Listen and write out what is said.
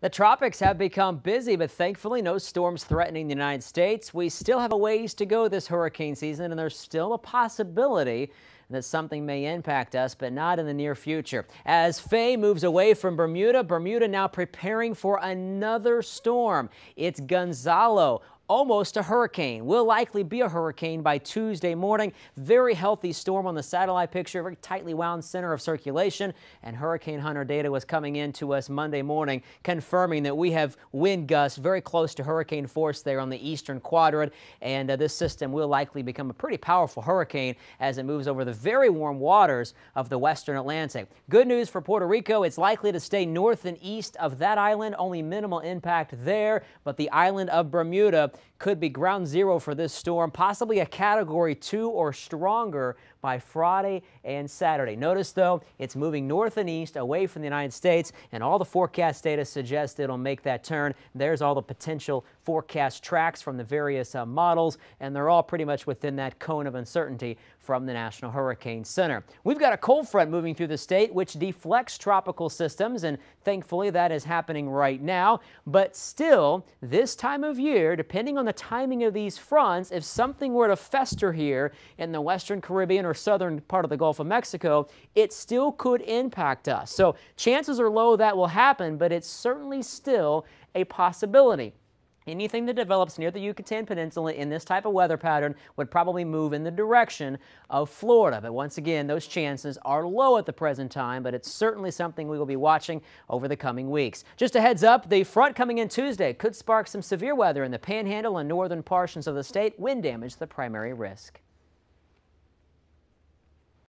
The tropics have become busy, but thankfully no storms threatening the United States. We still have a ways to go this hurricane season, and there's still a possibility that something may impact us, but not in the near future. As Fay moves away from Bermuda, Bermuda now preparing for another storm. It's Gonzalo almost a hurricane. Will likely be a hurricane by Tuesday morning. Very healthy storm on the satellite picture, very tightly wound center of circulation. And Hurricane Hunter data was coming in to us Monday morning, confirming that we have wind gusts very close to hurricane force there on the eastern quadrant. And uh, this system will likely become a pretty powerful hurricane as it moves over the very warm waters of the western Atlantic. Good news for Puerto Rico. It's likely to stay north and east of that island. Only minimal impact there, but the island of Bermuda could be ground zero for this storm, possibly a category two or stronger by Friday and Saturday. Notice though, it's moving north and east away from the United States and all the forecast data suggests it'll make that turn. There's all the potential forecast tracks from the various uh, models and they're all pretty much within that cone of uncertainty from the National Hurricane Center. We've got a cold front moving through the state which deflects tropical systems and thankfully that is happening right now. But still, this time of year, depending on the timing of these fronts, if something were to fester here in the western Caribbean or southern part of the Gulf of Mexico, it still could impact us. So chances are low that will happen, but it's certainly still a possibility. Anything that develops near the Yucatan Peninsula in this type of weather pattern would probably move in the direction of Florida. But once again, those chances are low at the present time, but it's certainly something we will be watching over the coming weeks. Just a heads up, the front coming in Tuesday could spark some severe weather in the panhandle and northern portions of the state. Wind damage the primary risk.